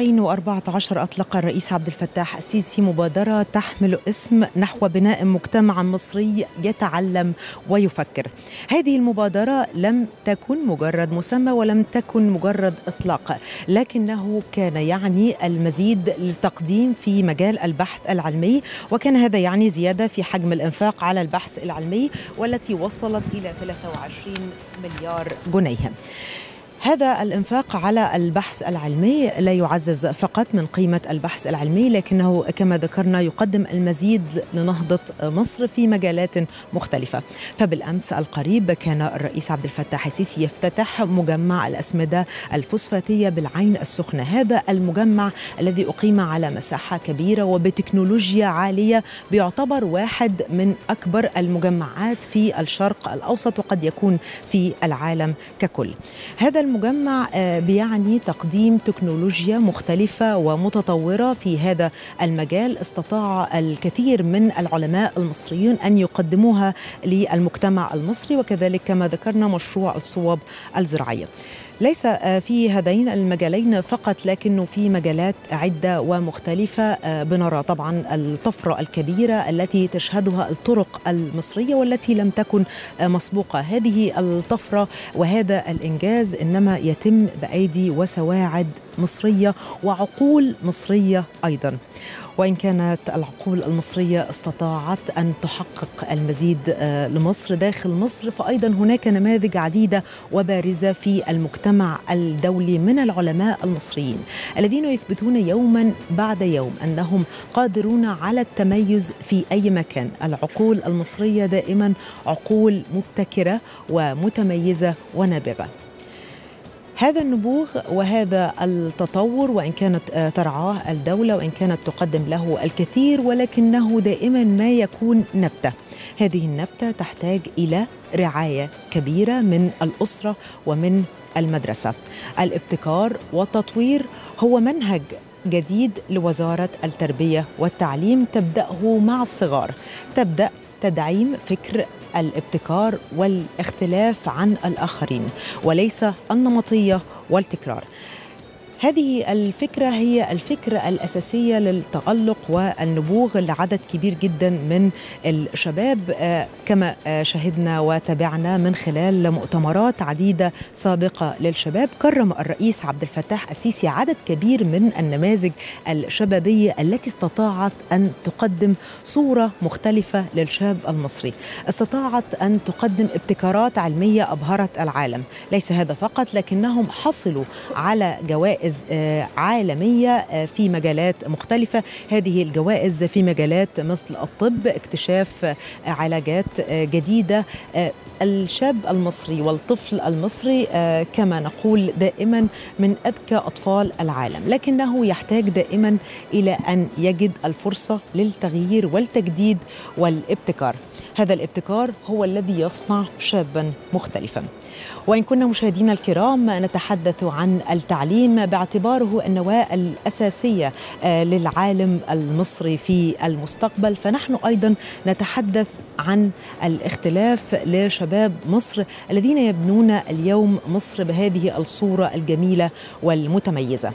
2014 أطلق الرئيس عبد الفتاح السيسي مبادرة تحمل اسم نحو بناء مجتمع مصري يتعلم ويفكر. هذه المبادرة لم تكن مجرد مسمى ولم تكن مجرد إطلاق لكنه كان يعني المزيد للتقديم في مجال البحث العلمي وكان هذا يعني زيادة في حجم الإنفاق على البحث العلمي والتي وصلت إلى 23 مليار جنيه. هذا الإنفاق على البحث العلمي لا يعزز فقط من قيمة البحث العلمي لكنه كما ذكرنا يقدم المزيد لنهضة مصر في مجالات مختلفة. فبالأمس القريب كان الرئيس عبد الفتاح السيسي يفتتح مجمع الأسمدة الفوسفاتية بالعين السخنة. هذا المجمع الذي أقيم على مساحة كبيرة وبتكنولوجيا عالية بيعتبر واحد من أكبر المجمعات في الشرق الأوسط وقد يكون في العالم ككل. هذا المجمع بيعني تقديم تكنولوجيا مختلفة ومتطورة في هذا المجال. استطاع الكثير من العلماء المصريون أن يقدموها للمجتمع المصري وكذلك كما ذكرنا مشروع الصوب الزراعية. ليس في هذين المجالين فقط لكنه في مجالات عدة ومختلفة بنرى طبعا الطفرة الكبيرة التي تشهدها الطرق المصرية والتي لم تكن مسبوقة. هذه الطفرة وهذا الإنجاز إنما يتم بأيدي وسواعد مصرية وعقول مصرية أيضا. وإن كانت العقول المصرية استطاعت أن تحقق المزيد لمصر داخل مصر. فأيضا هناك نماذج عديدة وبارزة في المجتمع الدولي من العلماء المصريين الذين يثبتون يوما بعد يوم أنهم قادرون على التميز في أي مكان. العقول المصرية دائما عقول مبتكرة ومتميزة ونابغة. هذا النبوغ وهذا التطور وإن كانت ترعاه الدولة وإن كانت تقدم له الكثير ولكنه دائما ما يكون نبتة. هذه النبتة تحتاج إلى رعاية كبيرة من الأسرة ومن المدرسة. الابتكار والتطوير هو منهج جديد لوزارة التربية والتعليم تبدأه مع الصغار. تبدأ تدعيم فكر الابتكار والاختلاف عن الآخرين وليس النمطية والتكرار. هذه الفكرة هي الفكرة الأساسية للتألق والنبوغ لعدد كبير جدا من الشباب كما شهدنا وتابعنا من خلال مؤتمرات عديدة سابقة للشباب. كرم الرئيس عبد الفتاح السيسي عدد كبير من النماذج الشبابية التي استطاعت أن تقدم صورة مختلفة للشاب المصري. استطاعت أن تقدم ابتكارات علمية أبهرت العالم. ليس هذا فقط لكنهم حصلوا على جوائز جوائز عالمية في مجالات مختلفة. هذه الجوائز في مجالات مثل الطب اكتشاف علاجات جديدة. الشاب المصري والطفل المصري كما نقول دائما من أذكى أطفال العالم. لكنه يحتاج دائما إلى أن يجد الفرصة للتغيير والتجديد والابتكار. هذا الابتكار هو الذي يصنع شابا مختلفا. وإن كنا مشاهدينا الكرام نتحدث عن التعليم باعتباره النواة الأساسية للعالم المصري في المستقبل. فنحن أيضا نتحدث عن الاختلاف لشباب مصر الذين يبنون اليوم مصر بهذه الصورة الجميلة والمتميزة.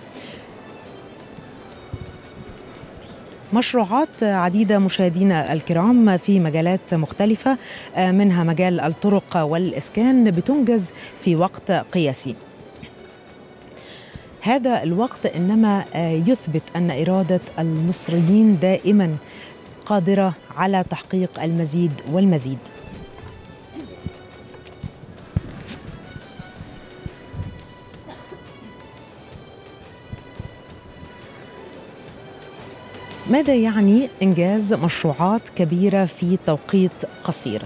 مشروعات عديدة مشاهدينا الكرام في مجالات مختلفة منها مجال الطرق والإسكان بتنجز في وقت قياسي. هذا الوقت إنما يثبت أن إرادة المصريين دائما قادرة على تحقيق المزيد والمزيد. ماذا يعني إنجاز مشروعات كبيرة في توقيت قصير؟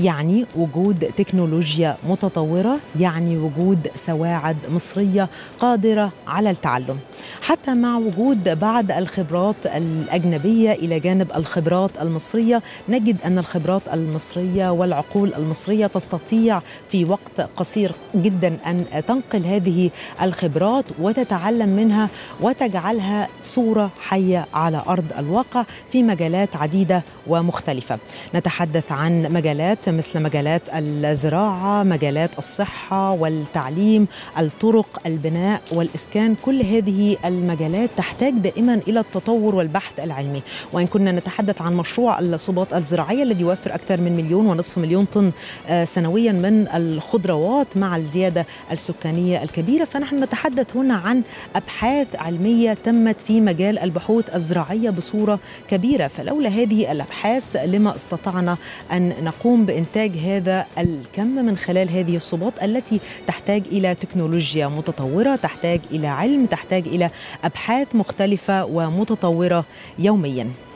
يعني وجود تكنولوجيا متطورة يعني وجود سواعد مصرية قادرة على التعلم. حتى مع وجود بعض الخبرات الأجنبية إلى جانب الخبرات المصرية نجد أن الخبرات المصرية والعقول المصرية تستطيع في وقت قصير جدا أن تنقل هذه الخبرات وتتعلم منها وتجعلها صورة حية على أرض الواقع في مجالات عديدة ومختلفة. نتحدث عن مجالات مجالات مثل مجالات الزراعة مجالات الصحة والتعليم الطرق البناء والإسكان كل هذه المجالات تحتاج دائما إلى التطور والبحث العلمي. وإن كنا نتحدث عن مشروع الصوبات الزراعية الذي يوفر أكثر من مليون ونصف مليون طن سنويا من الخضروات مع الزيادة السكانية الكبيرة. فنحن نتحدث هنا عن أبحاث علمية تمت في مجال البحوث الزراعية بصورة كبيرة. فلولا هذه الأبحاث لما استطعنا أن نقوم بإنتاج هذا الكم من خلال هذه الصوبات التي تحتاج إلى تكنولوجيا متطورة تحتاج إلى علم تحتاج إلى أبحاث مختلفة ومتطورة يومياً.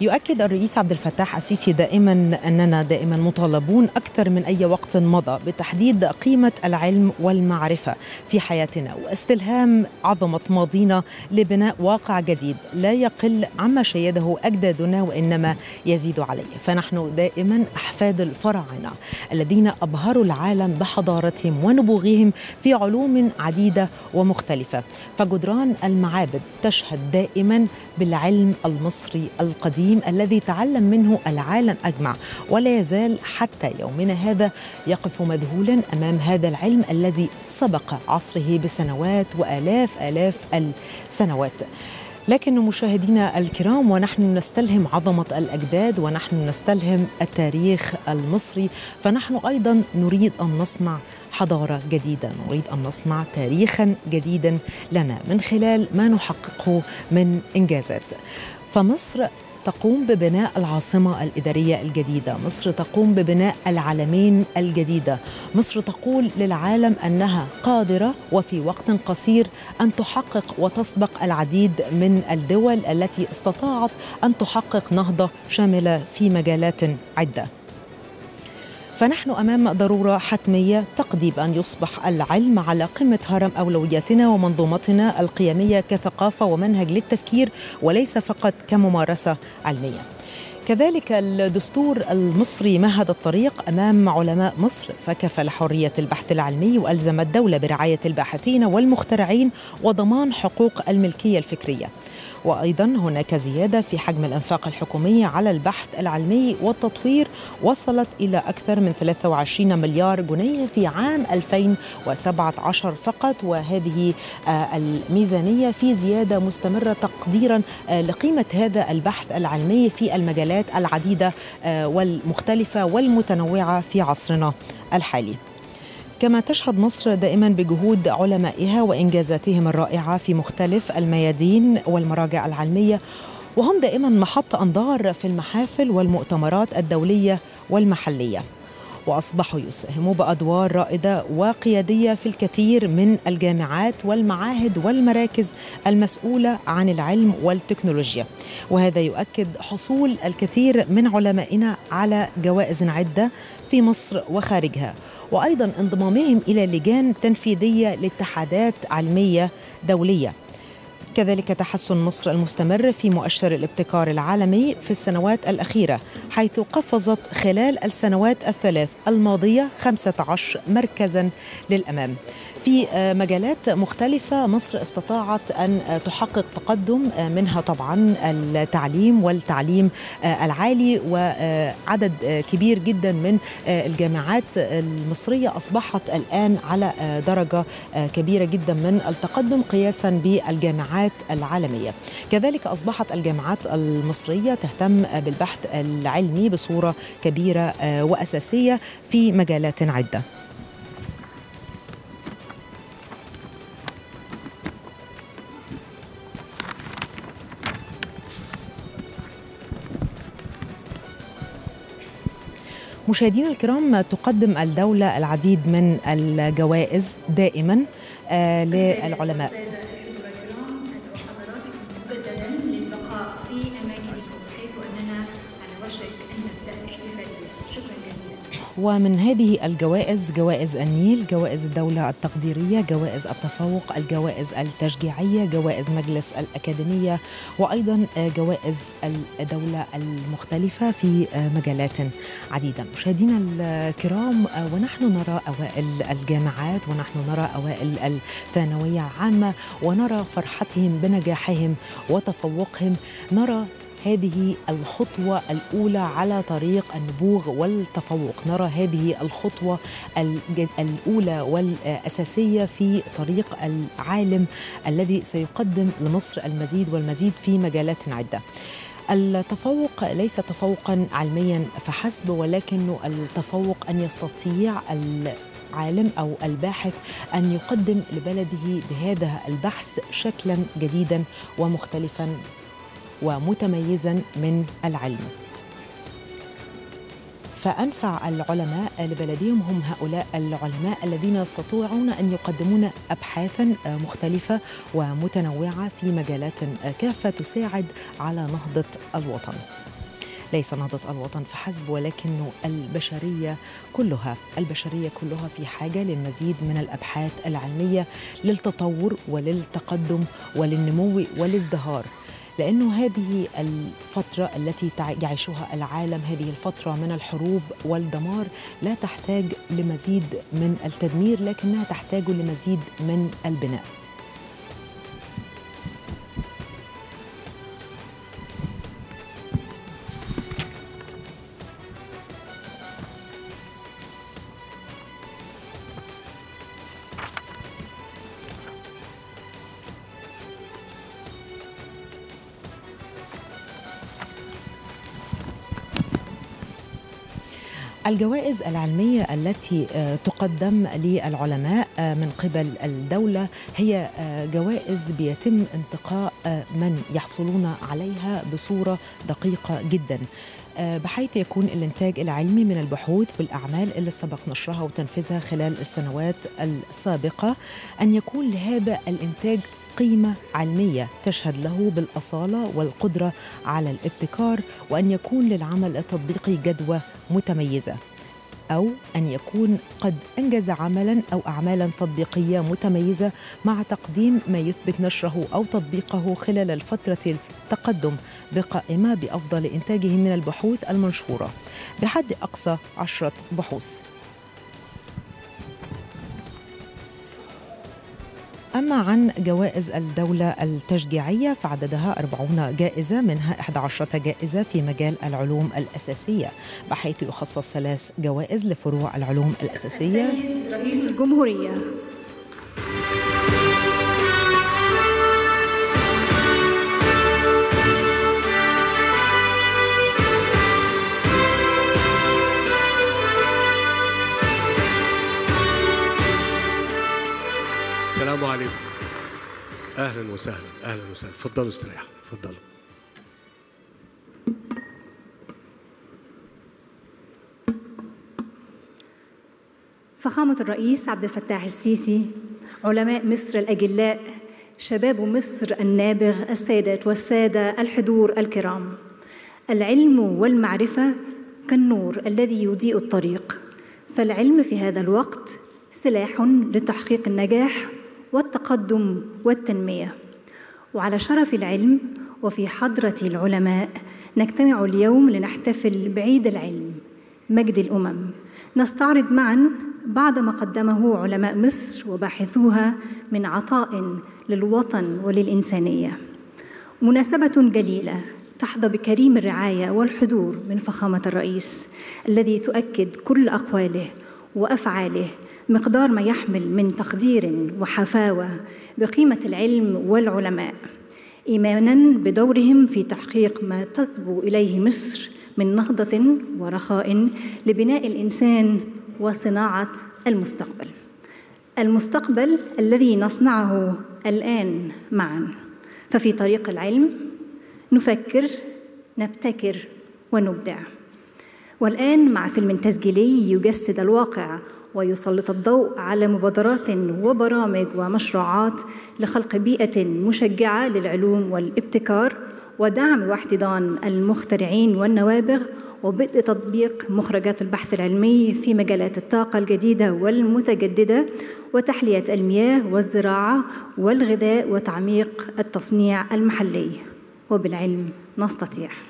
يؤكد الرئيس عبد الفتاح السيسي دائما أننا دائما مطالبون أكثر من أي وقت مضى بتحديد قيمة العلم والمعرفة في حياتنا واستلهام عظمة ماضينا لبناء واقع جديد لا يقل عما شيده أجدادنا وإنما يزيد عليه. فنحن دائما أحفاد الفراعنة الذين أبهروا العالم بحضارتهم ونبوغهم في علوم عديدة ومختلفة. فجدران المعابد تشهد دائما بالعلم المصري القديم. القديم الذي تعلم منه العالم أجمع ولا يزال حتى يومنا هذا يقف مذهولا أمام هذا العلم الذي سبق عصره بسنوات وآلاف آلاف السنوات لكن مشاهدينا الكرام ونحن نستلهم عظمة الأجداد ونحن نستلهم التاريخ المصري فنحن أيضا نريد أن نصنع حضارة جديدة، نريد أن نصنع تاريخا جديدا لنا من خلال ما نحققه من إنجازات. فمصر تقوم ببناء العاصمة الإدارية الجديدة. مصر تقوم ببناء العالمين الجديدة. مصر تقول للعالم أنها قادرة وفي وقت قصير أن تحقق وتسبق العديد من الدول التي استطاعت أن تحقق نهضة شاملة في مجالات عدة. فنحن أمام ضرورة حتمية تقضي بان يصبح العلم على قمة هرم أولوياتنا ومنظومتنا القيمية كثقافة ومنهج للتفكير وليس فقط كممارسة علمية. كذلك الدستور المصري مهد الطريق أمام علماء مصر فكفل حريه البحث العلمي وألزم الدولة برعاية الباحثين والمخترعين وضمان حقوق الملكية الفكرية. وأيضا هناك زيادة في حجم الأنفاق الحكومي على البحث العلمي والتطوير وصلت إلى أكثر من 23 مليار جنيه في عام 2017 فقط وهذه الميزانية في زيادة مستمرة تقديرا لقيمة هذا البحث العلمي في المجالات العديدة والمختلفة والمتنوعة في عصرنا الحالي. كما تشهد مصر دائما بجهود علمائها وإنجازاتهم الرائعة في مختلف الميادين والمراجع العلمية وهم دائما محط أنظار في المحافل والمؤتمرات الدولية والمحلية. وأصبحوا يساهموا بأدوار رائدة وقيادية في الكثير من الجامعات والمعاهد والمراكز المسؤولة عن العلم والتكنولوجيا. وهذا يؤكد حصول الكثير من علمائنا على جوائز عدة في مصر وخارجها. وأيضا انضمامهم إلى لجان تنفيذية لاتحادات علمية دولية. كذلك تحسن مصر المستمر في مؤشر الابتكار العالمي في السنوات الأخيرة حيث قفزت خلال السنوات الثلاث الماضية 15 مركزا للأمام. في مجالات مختلفة مصر استطاعت أن تحقق تقدم منها طبعا التعليم والتعليم العالي وعدد كبير جدا من الجامعات المصرية أصبحت الآن على درجة كبيرة جدا من التقدم قياسا بالجامعات العالمية. كذلك أصبحت الجامعات المصرية تهتم بالبحث العلمي بصورة كبيرة وأساسية في مجالات عدة. مشاهدينا الكرام تقدم الدولة العديد من الجوائز دائما آه للعلماء. ومن هذه الجوائز جوائز النيل جوائز الدولة التقديرية جوائز التفوق الجوائز التشجيعية جوائز مجلس الأكاديمية وأيضا جوائز الدولة المختلفة في مجالات عديدة. مشاهدينا الكرام ونحن نرى أوائل الجامعات ونحن نرى أوائل الثانوية العامة ونرى فرحتهم بنجاحهم وتفوقهم. نرى هذه الخطوة الأولى على طريق النبوغ والتفوق. نرى هذه الخطوة الأولى والأساسية في طريق العالم الذي سيقدم لمصر المزيد والمزيد في مجالات عدة. التفوق ليس تفوقا علميا فحسب ولكنه التفوق أن يستطيع العالم أو الباحث أن يقدم لبلده بهذا البحث شكلا جديدا ومختلفا. ومتميزا من العلم. فأنفع العلماء لبلدهم هم هؤلاء العلماء الذين يستطيعون أن يقدمون أبحاثا مختلفة ومتنوعة في مجالات كافة تساعد على نهضة الوطن. ليس نهضة الوطن فحسب ولكن البشرية كلها البشرية كلها في حاجة للمزيد من الأبحاث العلمية للتطور وللتقدم وللنمو والازدهار. لأنه هذه الفترة التي يعيشها العالم هذه الفترة من الحروب والدمار لا تحتاج لمزيد من التدمير لكنها تحتاج لمزيد من البناء. الجوائز العلمية التي تقدم للعلماء من قبل الدولة هي جوائز بيتم انتقاء من يحصلون عليها بصورة دقيقة جدا. بحيث يكون الإنتاج العلمي من البحوث والأعمال اللي سبق نشرها وتنفيذها خلال السنوات السابقة أن يكون لهذا الإنتاج قيمة علمية تشهد له بالأصالة والقدرة على الابتكار وأن يكون للعمل التطبيقي جدوى متميزة. أو أن يكون قد أنجز عملا أو أعمالا تطبيقية متميزة مع تقديم ما يثبت نشره أو تطبيقه خلال الفترة التقدم بقائمة بأفضل إنتاجه من البحوث المنشورة. بحد أقصى عشرة بحوث. أما عن جوائز الدولة التشجيعية فعددها 40 جائزة منها 11 جائزة في مجال العلوم الأساسية بحيث يخصص ثلاث جوائز لفروع العلوم الأساسية. رئيس الجمهورية. عليكم أهلا وسهلا أهلا وسهلا. تفضلوا استريحوا تفضلوا. فخامة الرئيس عبد الفتاح السيسي علماء مصر الأجلاء شباب مصر النابغ السيدات والسادة الحضور الكرام. العلم والمعرفة كالنور الذي يضيء الطريق. فالعلم في هذا الوقت سلاح لتحقيق النجاح والتقدم والتنمية. وعلى شرف العلم وفي حضرة العلماء نجتمع اليوم لنحتفل بعيد العلم مجد الأمم. نستعرض معا بعض ما قدمه علماء مصر وباحثوها من عطاء للوطن وللإنسانية. مناسبة جليلة تحظى بكريم الرعاية والحضور من فخامة الرئيس الذي تؤكد كل أقواله وأفعاله مقدار ما يحمل من تقدير وحفاوة بقيمة العلم والعلماء إيمانا بدورهم في تحقيق ما تصبو إليه مصر من نهضة ورخاء لبناء الإنسان وصناعة المستقبل. المستقبل الذي نصنعه الآن معا. ففي طريق العلم نفكر نبتكر ونبدع. والآن مع فيلم تسجيلي يجسد الواقع ويسلط الضوء على مبادرات وبرامج ومشروعات لخلق بيئة مشجعة للعلوم والابتكار ودعم واحتضان المخترعين والنوابغ وبدء تطبيق مخرجات البحث العلمي في مجالات الطاقة الجديدة والمتجددة وتحلية المياه والزراعة والغذاء وتعميق التصنيع المحلي. وبالعلم نستطيع.